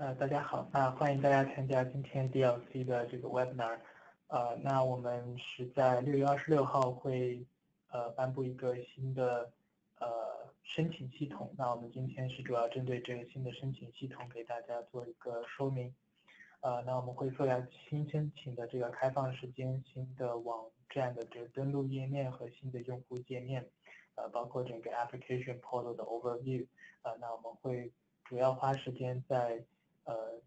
呃，大家好，那欢迎大家参加今天 DLC 的这个 webinar。呃，那我们是在六月二十六号会呃颁布一个新的呃申请系统。那我们今天是主要针对这个新的申请系统给大家做一个说明。呃，那我们会做下新申请的这个开放时间、新的网站的这个登录页面和新的用户界面，呃，包括整个 application portal 的 overview。呃，那我们会主要花时间在呃，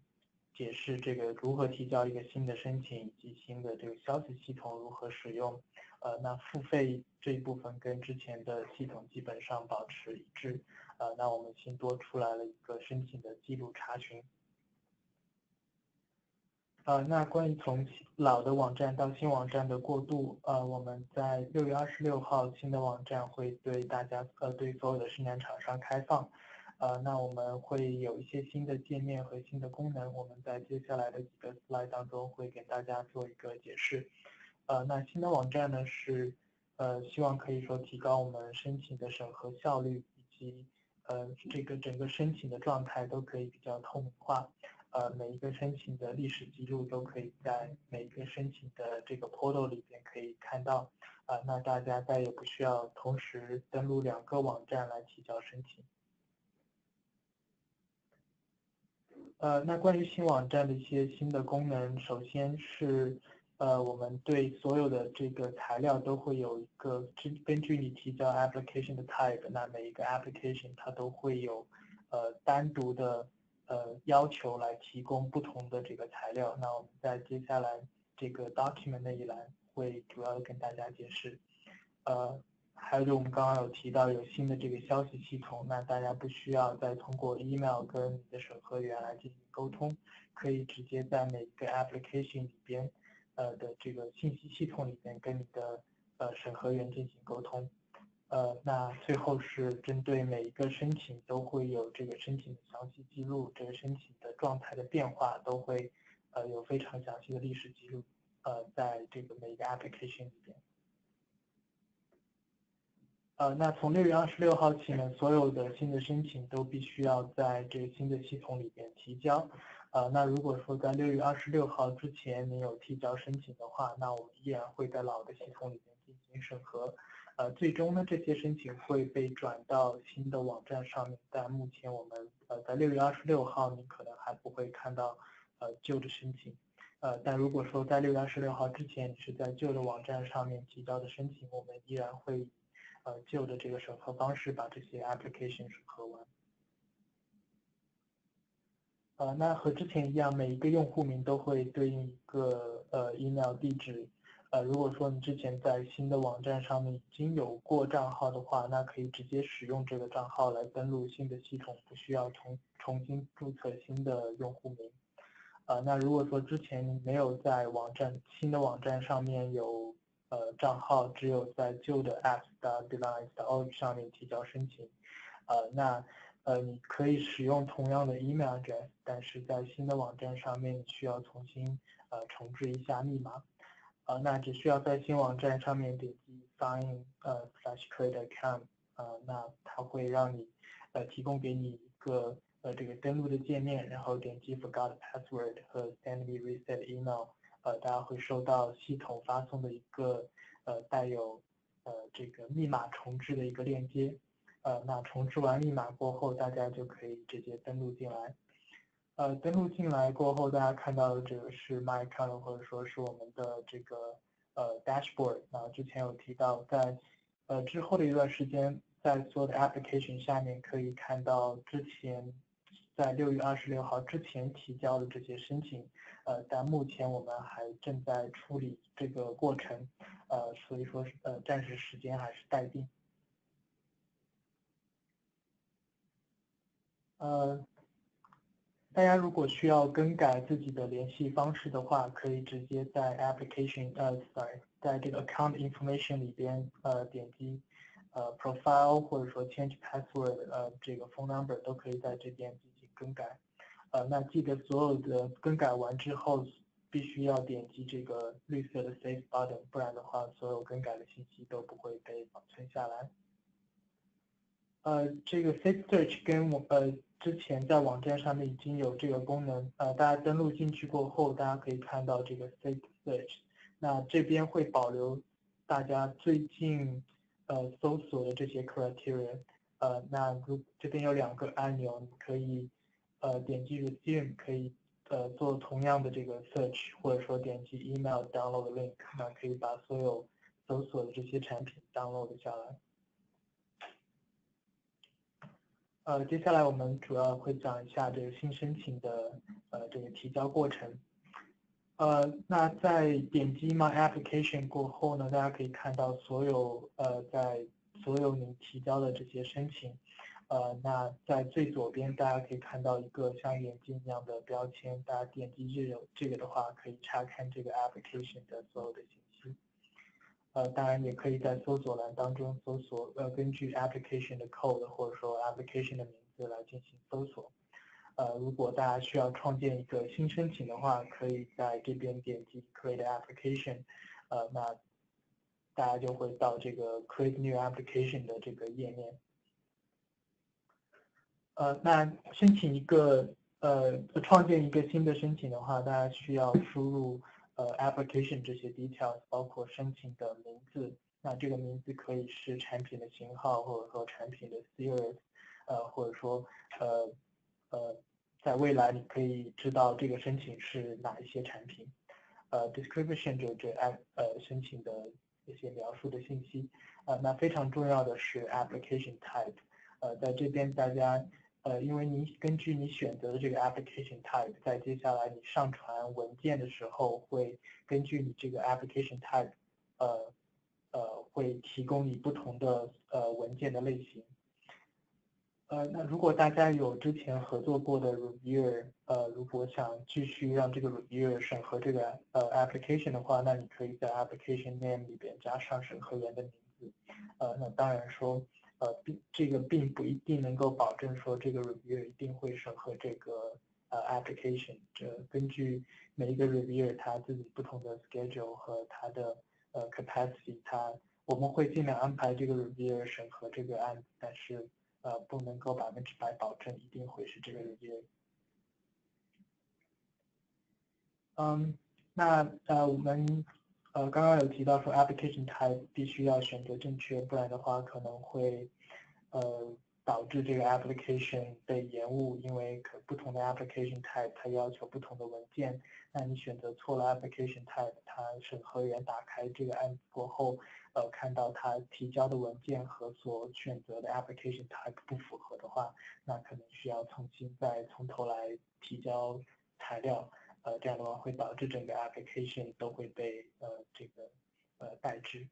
解释这个如何提交一个新的申请，以及新的这个消息系统如何使用。呃，那付费这一部分跟之前的系统基本上保持一致。呃，那我们新多出来了一个申请的记录查询。呃，那关于从老的网站到新网站的过渡，呃，我们在六月二十六号新的网站会对大家，呃，对所有的生产厂商开放。呃，那我们会有一些新的界面和新的功能，我们在接下来的几个 slide 当中会给大家做一个解释。呃，那新的网站呢是，呃，希望可以说提高我们申请的审核效率，以及呃这个整个申请的状态都可以比较透明化。呃，每一个申请的历史记录都可以在每一个申请的这个 portal 里边可以看到。啊，那大家再也不需要同时登录两个网站来提交申请。呃，那关于新网站的一些新的功能，首先是，呃，我们对所有的这个材料都会有一个根根据你提交 application 的 type，那每一个 application 它都会有，呃，单独的呃要求来提供不同的这个材料。那我们在接下来这个 document 那一栏会主要跟大家解释，呃。还有就我们刚刚有提到有新的这个消息系统，那大家不需要再通过 email 跟你的审核员来进行沟通，可以直接在每一个 application 里边，呃的这个信息系统里边跟你的呃审核员进行沟通。呃，那最后是针对每一个申请都会有这个申请的详细记录，这个申请的状态的变化都会呃有非常详细的历史记录，呃，在这个每一个 application 里边。呃，那从六月二十六号起呢，所有的新的申请都必须要在这个新的系统里边提交。呃，那如果说在六月二十六号之前你有提交申请的话，那我们依然会在老的系统里边进行审核。呃，最终呢，这些申请会被转到新的网站上面。但目前我们呃在六月二十六号，你可能还不会看到呃旧的申请。呃，但如果说在六月二十六号之前你是在旧的网站上面提交的申请，我们依然会。呃，旧的这个审核方式把这些 application 审核完。呃，那和之前一样，每一个用户名都会对应一个呃 email 地址。呃，如果说你之前在新的网站上面已经有过账号的话，那可以直接使用这个账号来登录新的系统，不需要重重新注册新的用户名。呃，那如果说之前你没有在网站新的网站上面有呃，账号只有在旧的 apps 的 device 的 org 上面提交申请，呃，那呃，你可以使用同样的 email address，但是在新的网站上面需要重新呃重置一下密码，呃，那只需要在新网站上面点击 sign 呃 slash create account，呃，那它会让你呃提供给你一个呃这个登录的界面，然后点击 forgot password 和 send me reset email。呃，大家会收到系统发送的一个呃带有呃这个密码重置的一个链接，呃，那重置完密码过后，大家就可以直接登录进来。呃，登录进来过后，大家看到的这个是 My Account 或者说是我们的这个呃 Dashboard。那之前有提到，在呃之后的一段时间，在所有的 Application 下面可以看到之前。在六月二十六号之前提交的这些申请，呃，但目前我们还正在处理这个过程，呃，所以说呃，暂时时间还是待定。呃，大家如果需要更改自己的联系方式的话，可以直接在 application，呃，sorry，在这个 account information 里边，呃，点击呃 profile 或者说 change password，呃，这个 phone number 都可以在这边。更改，呃，那记得所有的更改完之后，必须要点击这个绿色的 Save button，不然的话，所有更改的信息都不会被保存下来。呃，这个 Save Search 跟我呃之前在网站上面已经有这个功能，呃，大家登录进去过后，大家可以看到这个 State Search，那这边会保留大家最近呃搜索的这些 criteria，呃，那如这边有两个按钮，你可以呃点击 Resume，可以呃做同样的这个 search，或者说点击 Email download link，那可以把所有搜索的这些产品 download 下来。呃，接下来我们主要会讲一下这个新申请的呃这个提交过程。呃，那在点击 My Application 过后呢，大家可以看到所有呃在所有你提交的这些申请，呃，那在最左边大家可以看到一个像眼睛一样的标签，大家点击这个这个的话，可以查看这个 Application 的所有的信息。呃，当然也可以在搜索栏当中搜索，呃，根据 application 的 code 或者说 application 的名字来进行搜索。呃，如果大家需要创建一个新申请的话，可以在这边点击 create application，呃，那大家就会到这个 create new application 的这个页面。呃，那申请一个，呃，创建一个新的申请的话，大家需要输入。呃，application 这些 details 包括申请的名字，那这个名字可以是产品的型号，或者说产品的 series，呃，或者说呃呃，在未来你可以知道这个申请是哪一些产品。呃，description 就这 app 呃申请的一些描述的信息。呃，那非常重要的是 application type，呃，在这边大家。呃，因为你根据你选择的这个 application type，在接下来你上传文件的时候，会根据你这个 application type，呃呃，会提供你不同的呃文件的类型。呃，那如果大家有之前合作过的 reviewer，呃，如果想继续让这个 reviewer 审核这个呃 application 的话，那你可以在 application name 里边加上审核员的名字。呃，那当然说。呃，并这个并不一定能够保证说这个 reviewer 一定会审核这个呃 application。这根据每一个 reviewer 他自己不同的 schedule 和他的呃 capacity，他我们会尽量安排这个 reviewer 审核这个案子，但是呃不能够百分之百保证一定会是这个 reviewer。嗯，那呃我们。呃，刚刚有提到说 application type 必须要选择正确，不然的话可能会呃导致这个 application 被延误，因为可不同的 application type 它要求不同的文件，那你选择错了 application type，它审核员打开这个案子过后，呃看到他提交的文件和所选择的 application type 不符合的话，那可能需要重新再从头来提交材料。呃，这样的话会导致整个 application 都会被呃这个呃代之。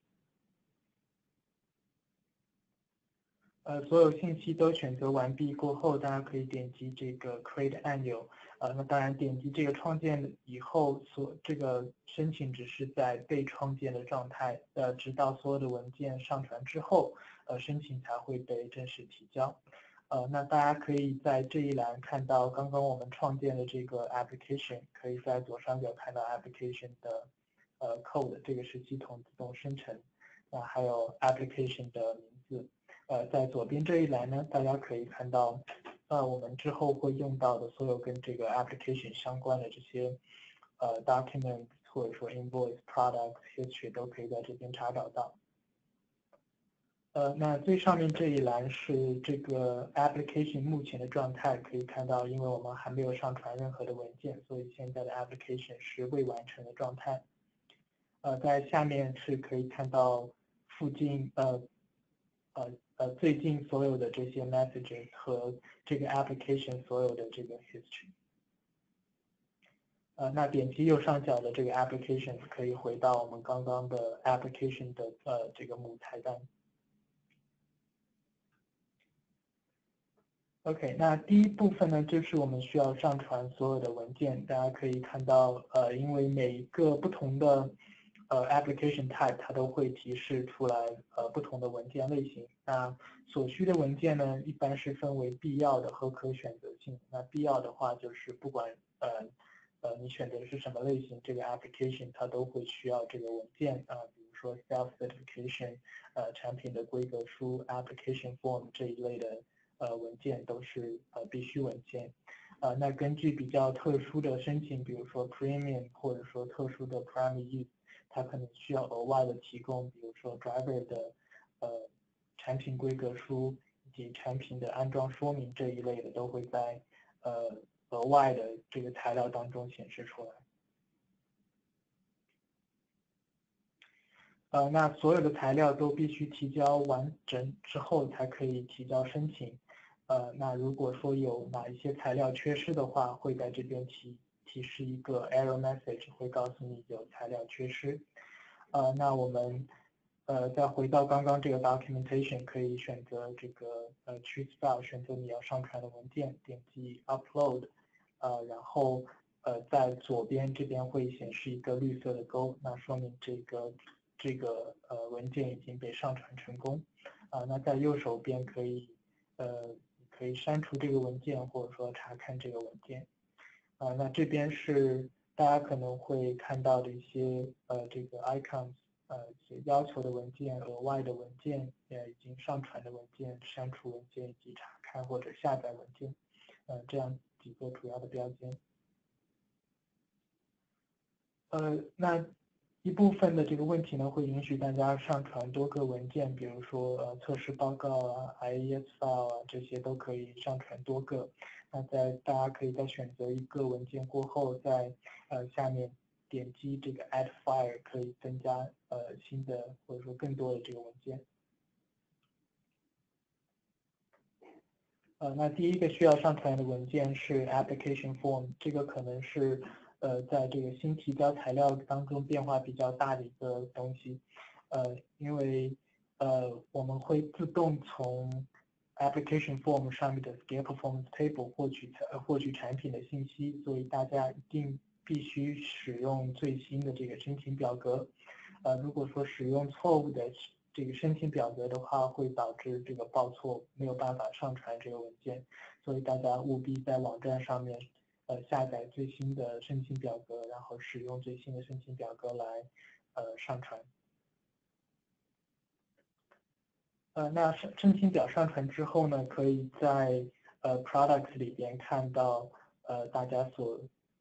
呃，所有信息都选择完毕过后，大家可以点击这个 create 按钮。呃，那当然点击这个创建以后，所这个申请只是在被创建的状态，呃，直到所有的文件上传之后，呃，申请才会被正式提交。呃，那大家可以在这一栏看到刚刚我们创建的这个 application，可以在左上角看到 application 的呃 code，这个是系统自动生成。那还有 application 的名字。呃，在左边这一栏呢，大家可以看到，呃，我们之后会用到的所有跟这个 application 相关的这些呃 documents 或者说 invoice、product、history 都可以在这边查找到。呃，那最上面这一栏是这个 application 目前的状态，可以看到，因为我们还没有上传任何的文件，所以现在的 application 是未完成的状态。呃，在下面是可以看到附近呃呃呃最近所有的这些 messages 和这个 application 所有的这个 history。呃，那点击右上角的这个 applications 可以回到我们刚刚的 application 的呃这个母菜单。OK，那第一部分呢，就是我们需要上传所有的文件。大家可以看到，呃，因为每一个不同的呃 application type，它都会提示出来呃不同的文件类型。那所需的文件呢，一般是分为必要的和可选择性。那必要的话，就是不管呃呃你选择的是什么类型，这个 application 它都会需要这个文件啊，比如说 self certification，呃产品的规格书，application form 这一类的。呃文件都是呃必须文件。呃，那根据比较特殊的申请，比如说 Premium 或者说特殊的 prime use，它可能需要额外的提供，比如说 Driver 的呃产品规格书以及产品的安装说明这一类的，都会在呃额外的这个材料当中显示出来。呃，那所有的材料都必须提交完整之后才可以提交申请。呃，那如果说有哪一些材料缺失的话，会在这边提提示一个 error message，会告诉你有材料缺失。呃，那我们呃再回到刚刚这个 documentation，可以选择这个呃 choose file，选择你要上传的文件，点击 upload，呃，然后呃在左边这边会显示一个绿色的勾，那说明这个这个呃文件已经被上传成功。啊，那在右手边可以呃。可以删除这个文件，或者说查看这个文件。啊，那这边是大家可能会看到的一些呃这个 icons，呃一些要求的文件、额外的文件、呃已经上传的文件、删除文件以及查看或者下载文件，呃这样几个主要的标签。呃，那。一部分的这个问题呢，会允许大家上传多个文件，比如说呃测试报告啊、IES file 啊这些都可以上传多个。那在大家可以在选择一个文件过后，在呃下面点击这个 Add File，可以增加呃新的或者说更多的这个文件。呃，那第一个需要上传的文件是 Application Form，这个可能是。呃，在这个新提交材料当中变化比较大的一个东西，呃，因为呃我们会自动从 application form 上面的 scale performance table 获取呃获取产品的信息，所以大家一定必须使用最新的这个申请表格。呃，如果说使用错误的这个申请表格的话，会导致这个报错，没有办法上传这个文件，所以大家务必在网站上面。呃，下载最新的申请表格，然后使用最新的申请表格来呃上传。呃，那申申请表上传之后呢，可以在呃 Products 里边看到呃大家所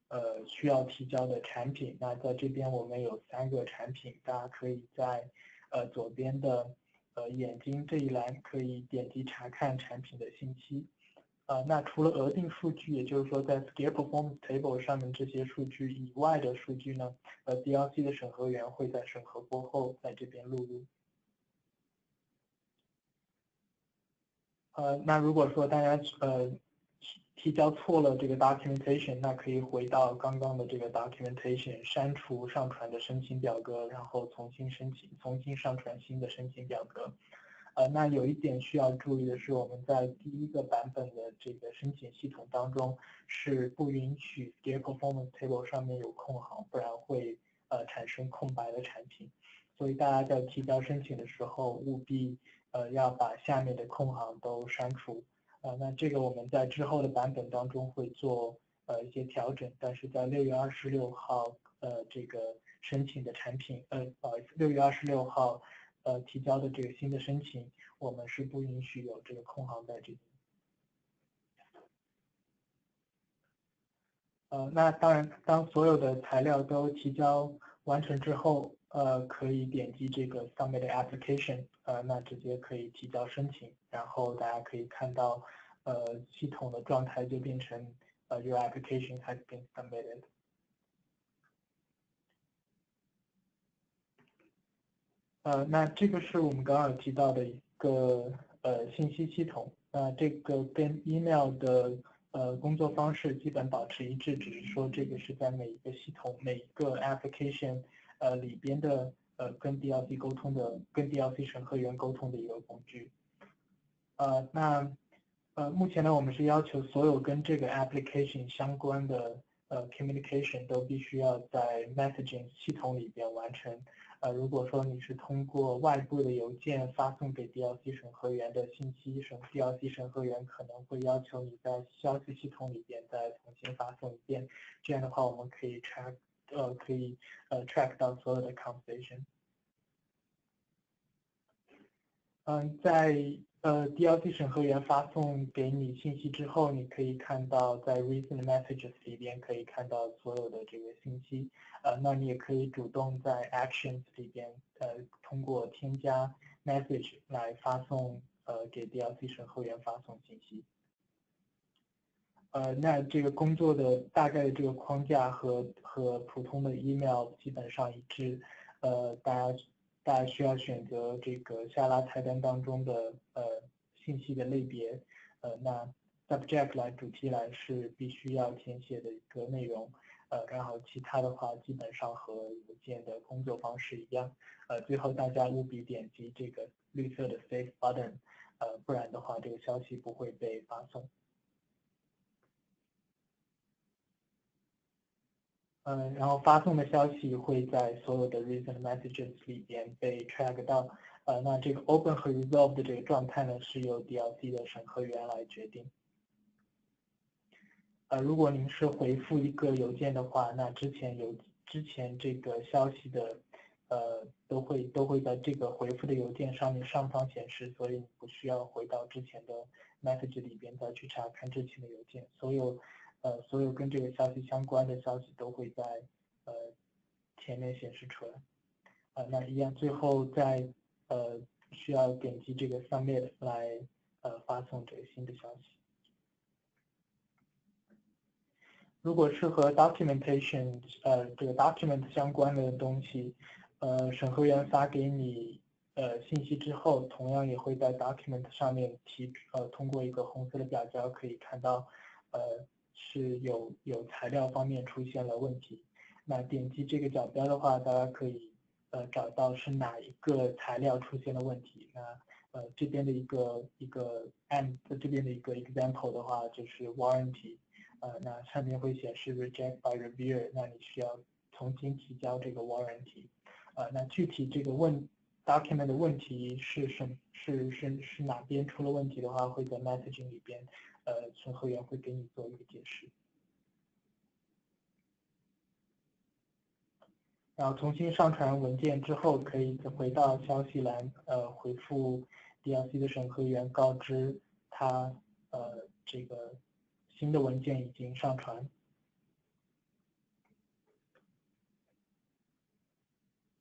呃需要提交的产品。那在这边我们有三个产品，大家可以在呃左边的呃眼睛这一栏可以点击查看产品的信息。呃，那除了额定数据，也就是说在 scale perform Table 上面这些数据以外的数据呢，呃，DLC 的审核员会在审核过后在这边录入。呃，那如果说大家呃提交错了这个 documentation，那可以回到刚刚的这个 documentation，删除上传的申请表格，然后重新申请，重新上传新的申请表格。呃，那有一点需要注意的是，我们在第一个版本的这个申请系统当中是不允许 Scale Performance Table 上面有空行，不然会呃产生空白的产品。所以大家在提交申请的时候，务必呃要把下面的空行都删除。呃，那这个我们在之后的版本当中会做呃一些调整，但是在六月二十六号呃这个申请的产品，呃不好意思，六月二十六号。呃，提交的这个新的申请，我们是不允许有这个空行在这里。呃，那当然，当所有的材料都提交完成之后，呃，可以点击这个 Submit Application，呃，那直接可以提交申请，然后大家可以看到，呃，系统的状态就变成呃，Your application has been submitted。呃，那这个是我们刚刚有提到的一个呃信息系统。那这个跟 email 的呃工作方式基本保持一致，只是说这个是在每一个系统、每一个 application 呃里边的呃跟 DLC 沟通的、跟 DLC 审核员沟通的一个工具。呃，那呃目前呢，我们是要求所有跟这个 application 相关的呃 communication 都必须要在 messaging 系统里边完成。呃，如果说你是通过外部的邮件发送给 DLC 审核员的信息，审 DLC 审核员可能会要求你在消息系统里边再重新发送一遍。这样的话，我们可以 track，呃，可以呃 track 到所有的 conversation。嗯，在呃，DLC 审核员发送给你信息之后，你可以看到在 Recent Messages 里边可以看到所有的这个信息。呃，那你也可以主动在 Actions 里边，呃，通过添加 Message 来发送，呃，给 DLC 审核员发送信息。呃，那这个工作的大概的这个框架和和普通的 Email 基本上一致。呃，大家。大家需要选择这个下拉菜单当中的呃信息的类别，呃，那 subject 来主题栏是必须要填写的一个内容，呃，然后其他的话基本上和邮件的工作方式一样，呃，最后大家务必点击这个绿色的 save button，呃，不然的话这个消息不会被发送。嗯，然后发送的消息会在所有的 recent messages 里边被 track 到，呃，那这个 open 和 resolve 的这个状态呢，是由 DLC 的审核员来决定。呃，如果您是回复一个邮件的话，那之前有之前这个消息的，呃，都会都会在这个回复的邮件上面上方显示，所以你不需要回到之前的 message 里边再去查看之前的邮件，所有。呃，所有跟这个消息相关的消息都会在呃前面显示出来，啊，那一样，最后再呃需要点击这个 submit 来呃发送这个新的消息。如果是和 documentation 呃这个 document 相关的东西，呃审核员发给你呃信息之后，同样也会在 document 上面提呃通过一个红色的表格可以看到呃。是有有材料方面出现了问题，那点击这个角标的话，大家可以呃找到是哪一个材料出现了问题。那呃这边的一个一个按这边的一个 example 的话就是 warranty，呃那上面会显示 reject by reviewer，那你需要重新提交这个 warranty。呃那具体这个问 document 的问题是什是是是哪边出了问题的话，会在 messaging 里边。呃，审核员会给你做一个解释，然后重新上传文件之后，可以回到消息栏，呃，回复 DLC 的审核员，告知他，呃，这个新的文件已经上传。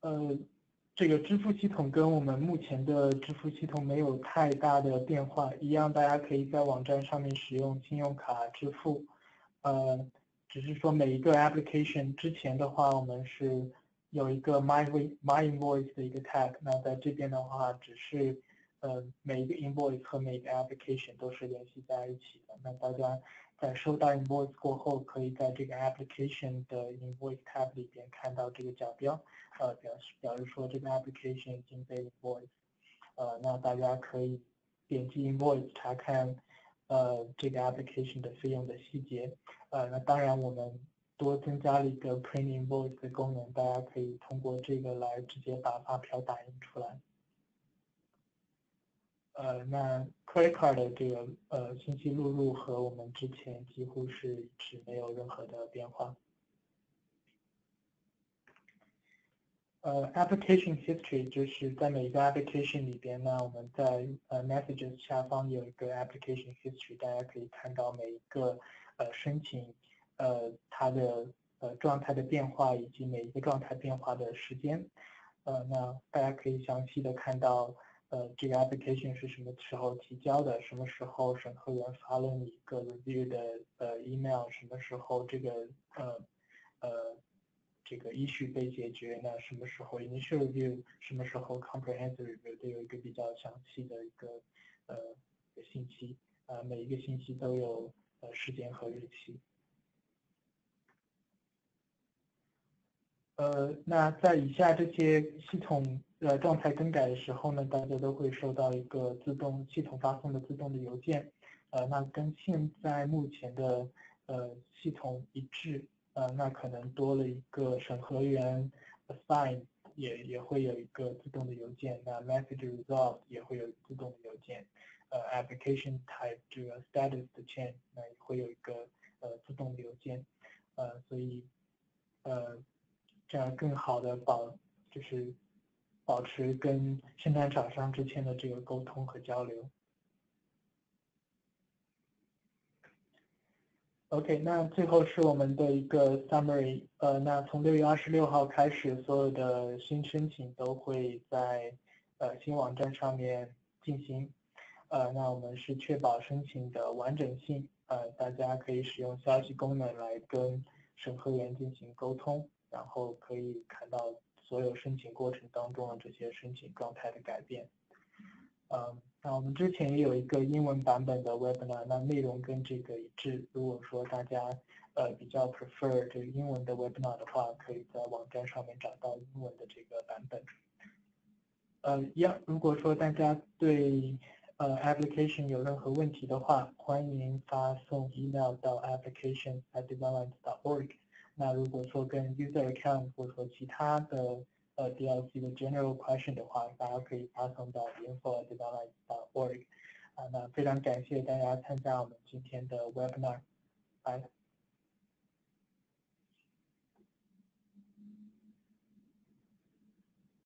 呃。这个支付系统跟我们目前的支付系统没有太大的变化，一样，大家可以在网站上面使用信用卡支付，呃，只是说每一个 application 之前的话，我们是有一个 my my invoice 的一个 tag，那在这边的话，只是呃每一个 invoice 和每一个 application 都是联系在一起的，那大家。在收到 invoice 过后，可以在这个 application 的 invoice tab 里边看到这个角标，呃，表示表示说这个 application 已经被 invoice，呃，那大家可以点击 invoice 查看，呃，这个 application 的费用的细节，呃，那当然我们多增加了一个 print invoice 的功能，大家可以通过这个来直接把发票打印出来。呃，那 credit card 的这个呃信息录入和我们之前几乎是一致，没有任何的变化。呃，application history 就是在每一个 application 里边呢，我们在呃 messages 下方有一个 application history，大家可以看到每一个呃申请呃它的呃状态的变化以及每一个状态变化的时间。呃，那大家可以详细的看到。呃，这个 application 是什么时候提交的？什么时候审核员发了你一个 review 的呃 email？什么时候这个呃呃这个 issue 被解决？那什么时候 initial review？什么时候 comprehensive review？都有一个比较详细的一个呃信息啊，每一个信息都有呃时间和日期。呃，那在以下这些系统。呃，状态更改的时候呢，大家都会收到一个自动系统发送的自动的邮件，呃，那跟现在目前的呃系统一致，呃，那可能多了一个审核员 assign 也也会有一个自动的邮件，那 message resolve 也会有自动的邮件，呃，application type 这个 status 的 change 那也会有一个呃自动的邮件，呃，所以呃这样更好的保就是。保持跟生产厂商之间的这个沟通和交流。Ok 那最后是我们的一个 summary 呃那从六月二十六号开始所有的新申请都会在呃新网站上面进行。呃那我们是确保申请的完整性。呃大家可以使用消息功能来跟审核员进行沟通然后可以看到所有申请过程当中的这些申请状态的改变。嗯。那我们之前也有一个英文版本的 webinar，那内容跟这个一致。如果说大家呃比较 prefer 这个英文的 webinar 的话，可以在网站上面找到英文的这个版本。呃，一样，如果说大家对呃 application 有任何问题的话，欢迎发送 email 到 application@development.org。那如果说跟 user account 或者说其他的呃 DLC 的 general question 的话，大家可以发送到 info@development.org。啊，那非常感谢大家参加我们今天的 webinar，拜。